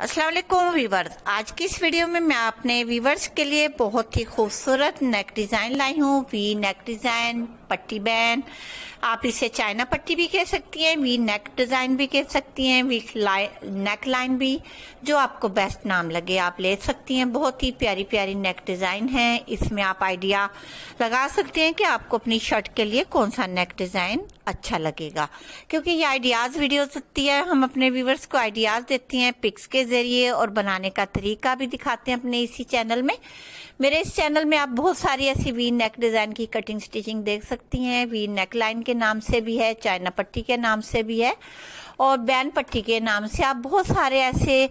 वालेकुम वीवर्स आज की इस वीडियो में मैं अपने वीवर्स के लिए बहुत ही खूबसूरत नेक डिज़ाइन लाई हूँ। वी नेक डिज़ाइन पट्टी बैन आप इसे चाइना पट्टी भी कह सकती हैं वी नेक डिज़ाइन भी कह सकती हैं वी नेक लाइन भी, जो आपको बेस्ट नाम लगे, आप ले सकती हैं। बहुत ही प्यारी प्यारी नेक डिज़ाइन है। इसमें आप आइडिया लगा सकते हैं कि आपको अपनी शर्ट के लिए कौन सा नेक डिज़ाइन अच्छा लगेगा। क्योंकि ये आइडियाज़ वीडियो होती है, हम अपने व्यूवर्स को आइडियाज़ देती हैं पिक्स के ज़रिए और बनाने का तरीका भी दिखाते हैं अपने इसी चैनल में। मेरे इस चैनल में आप बहुत सारी ऐसी वी नेक डिज़ाइन की कटिंग स्टिचिंग देख सकती हैं। वी नेक लाइन के नाम से भी है, चाइना पट्टी के नाम से भी है और बैन पट्टी के नाम से आप बहुत सारे ऐसे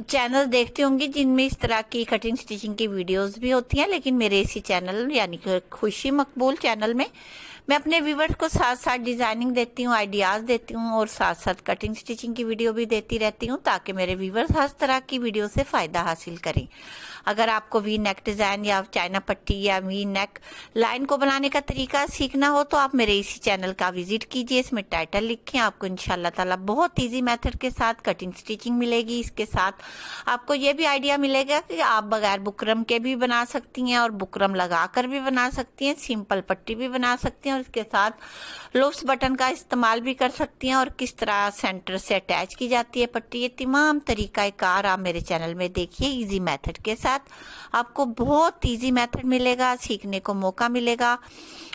चैनल देखते होंगे जिनमें इस तरह की कटिंग स्टिचिंग की वीडियोस भी होती हैं, लेकिन मेरे इसी चैनल यानी कि खुशी मकबूल चैनल में मैं अपने व्यूवर्स को साथ साथ डिज़ाइनिंग देती हूँ आइडियाज़ देती हूँ और साथ साथ कटिंग स्टिचिंग की वीडियो भी देती रहती हूँ ताकि मेरे व्यूवर्स हर तरह की वीडियो से फ़ायदा हासिल करें। अगर आपको वी नेक डिज़ाइन या चाइना पट्टी या वी नेक लाइन को बनाने का तरीका सीखना हो तो आप मेरे इसी चैनल का विज़िट कीजिए। इसमें टाइटल लिखें, आपको इनशाला ताला बहुत ईजी मेथड के साथ कटिंग स्टिचिंग मिलेगी। इसके साथ आपको ये भी आइडिया मिलेगा कि आप बगैर बुकरम के भी बना सकती हैं और बुकरम लगाकर भी बना सकती हैं सिंपल पट्टी भी बना सकती हैं। और इसके साथ लुप्स बटन का इस्तेमाल भी कर सकती हैं और किस तरह सेंटर से अटैच की जाती है पट्टी, ये तमाम तरीका कार आप मेरे चैनल में देखिए इजी मेथड के साथ। आपको बहुत इजी मेथड मिलेगा, सीखने को मौका मिलेगा।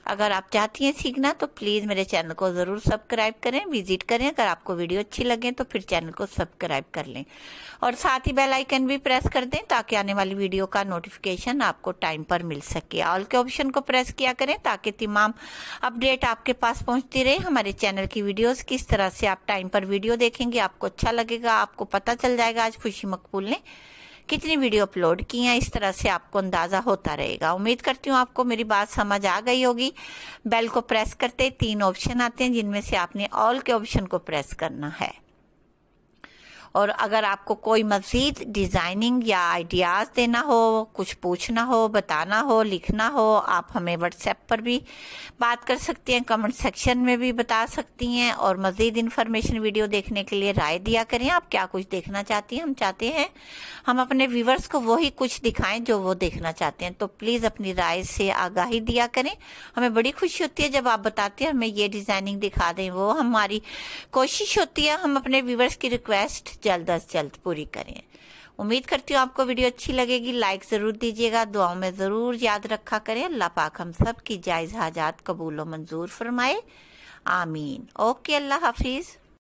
अगर आप चाहती हैं सीखना तो प्लीज़ मेरे चैनल को ज़रूर सब्सक्राइब करें विज़िट करें। अगर आपको वीडियो अच्छी लगे तो फिर चैनल को सब्सक्राइब कर लें। और साथ ही बेल आइकन भी प्रेस कर दें, ताकि आने वाली वीडियो का नोटिफिकेशन आपको टाइम पर मिल सके। ऑल के ऑप्शन को प्रेस किया करें, ताकि तमाम अपडेट आपके पास पहुँचती रहे। हमारे चैनल की वीडियोस किस तरह से आप टाइम पर वीडियो देखेंगे, आपको अच्छा लगेगा, आपको पता चल जाएगा आज खुशी मकबूल ने कितनी वीडियो अपलोड की हैं। इस तरह से आपको अंदाज़ा होता रहेगा। उम्मीद करती हूँ आपको मेरी बात समझ आ गई होगी। बेल को प्रेस करते तीन ऑप्शन आते हैं, जिनमें से आपने ऑल के ऑप्शन को प्रेस करना है। और अगर आपको कोई मज़ीद डिज़ाइनिंग या आइडियाज़ देना हो, कुछ पूछना हो, बताना हो, लिखना हो, आप हमें व्हाट्सएप पर भी बात कर सकती हैं, कमेंट सेक्शन में भी बता सकती हैं और मज़ीद इन्फॉर्मेशन वीडियो देखने के लिए राय दिया करें। आप क्या कुछ देखना चाहती हैं, हम चाहते हैं हम अपने व्यूवर्स को वही कुछ दिखाएँ जो वो देखना चाहते हैं। तो प्लीज़ अपनी राय से आगाही दिया करें। हमें बड़ी खुशी होती है जब आप बताते हैं, हमें ये डिज़ाइनिंग दिखा दें, वो हमारी कोशिश होती है, हम अपने व्यूवर्स की रिक्वेस्ट जल्द अज जल्द पूरी करें। उम्मीद करती हूँ आपको वीडियो अच्छी लगेगी। लाइक ज़रूर दीजिएगा। दुआओं में ज़रूर याद रखा करें। अल्लाह पाक हम सब की जायज़ हाजात कबूल मंजूर फरमाए। आमीन। ओके, अल्लाह हाफिज़।